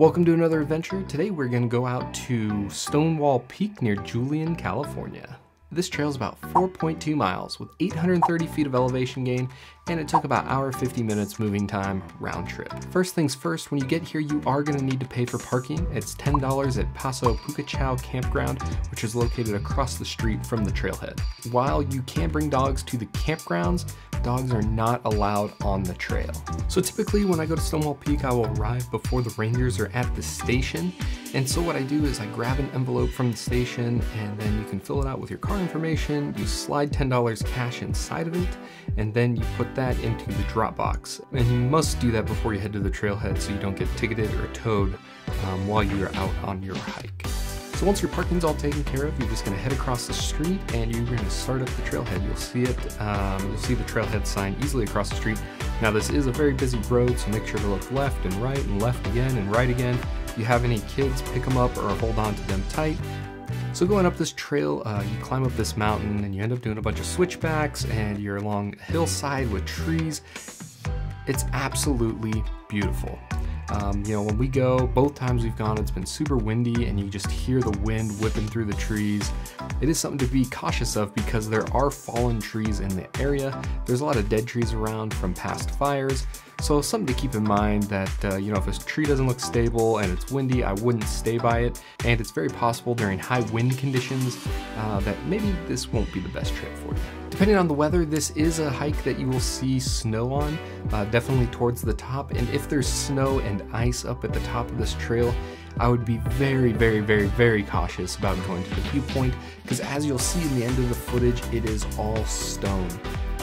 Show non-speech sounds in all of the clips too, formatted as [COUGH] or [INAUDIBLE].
Welcome to another adventure. Today we're going to go out to Stonewall Peak near Julian, California. This trail is about 4.2 miles with 830 feet of elevation gain and it took about hour 50 minutes moving time round trip. First things first, when you get here you are going to need to pay for parking. It's $10 at Paso Picacho Campground which is located across the street from the trailhead. While you can bring dogs to the campgrounds, dogs are not allowed on the trail. So typically when I go to Stonewall Peak I will arrive before the rangers are at the station and so what I do is I grab an envelope from the station and then you can fill it out with your car information, you slide $10 cash inside of it, and then you put that into the drop box. And you must do that before you head to the trailhead so you don't get ticketed or towed um, while you are out on your hike. So once your parking's all taken care of, you're just gonna head across the street and you're gonna start up the trailhead. You'll see it, um, you'll see the trailhead sign easily across the street. Now this is a very busy road, so make sure to look left and right and left again and right again If you have any kids, pick them up or hold on to them tight. So going up this trail, uh, you climb up this mountain and you end up doing a bunch of switchbacks and you're along a hillside with trees. It's absolutely beautiful. Um, you know, when we go, both times we've gone, it's been super windy and you just hear the wind whipping through the trees. It is something to be cautious of because there are fallen trees in the area. There's a lot of dead trees around from past fires. So something to keep in mind that, uh, you know, if a tree doesn't look stable and it's windy, I wouldn't stay by it. And it's very possible during high wind conditions uh, that maybe this won't be the best trip for you. Depending on the weather, this is a hike that you will see snow on, uh, definitely towards the top. And if there's snow and ice up at the top of this trail, I would be very, very, very, very cautious about going to the viewpoint because as you'll see in the end of the footage, it is all stone.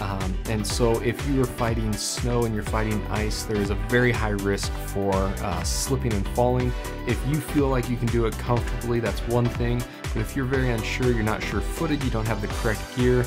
Um, and so if you are fighting snow and you're fighting ice, there is a very high risk for uh, slipping and falling. If you feel like you can do it comfortably, that's one thing. But if you're very unsure, you're not sure footed, you don't have the correct gear,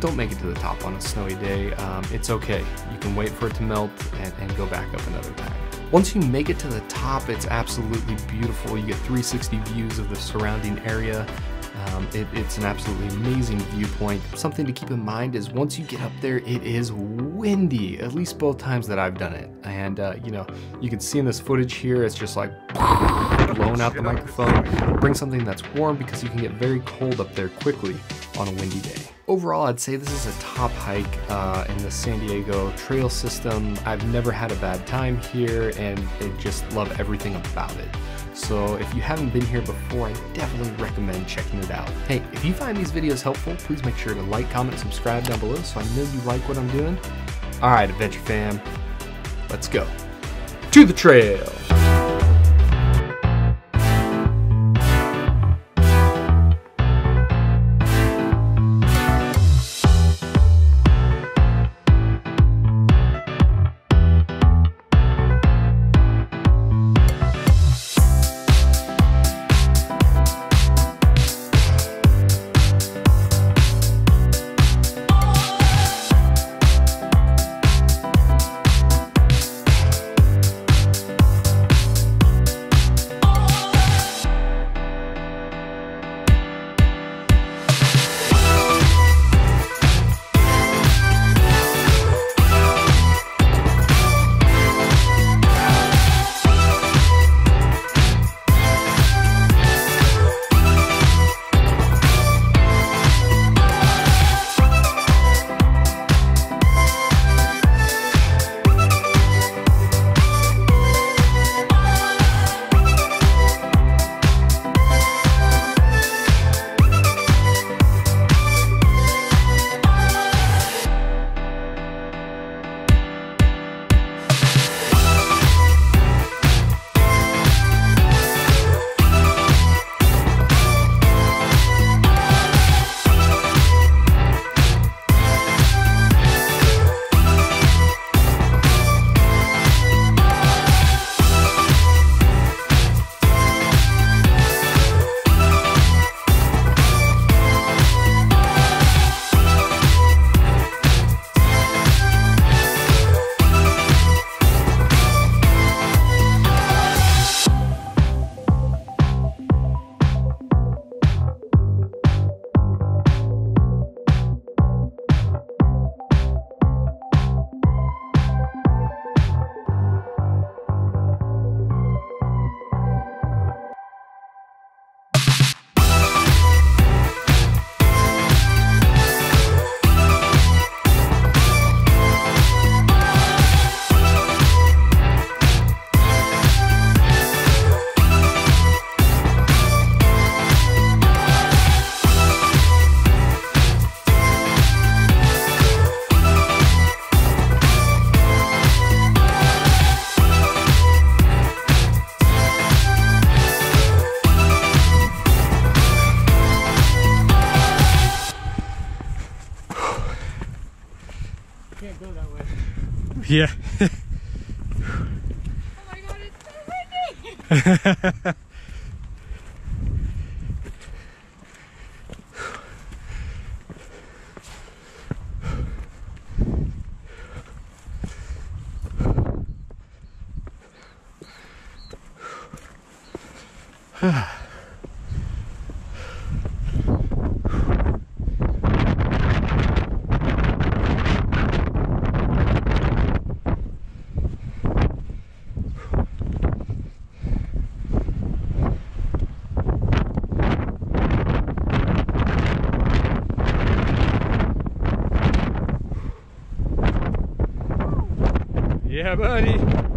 don't make it to the top on a snowy day. Um, it's okay. You can wait for it to melt and, and go back up another time. Once you make it to the top, it's absolutely beautiful. You get 360 views of the surrounding area. Um, it, it's an absolutely amazing viewpoint. Something to keep in mind is once you get up there, it is windy, at least both times that I've done it. And, uh, you know, you can see in this footage here, it's just like [LAUGHS] blowing out the microphone. Bring something that's warm because you can get very cold up there quickly on a windy day. Overall, I'd say this is a top hike uh, in the San Diego trail system. I've never had a bad time here and I just love everything about it. So if you haven't been here before, I definitely recommend checking it out. Hey, if you find these videos helpful, please make sure to like, comment, subscribe down below so I know you like what I'm doing. All right, Adventure fam, let's go. To the trail! Yeah. oh my god, it's so windy! Yeah, buddy.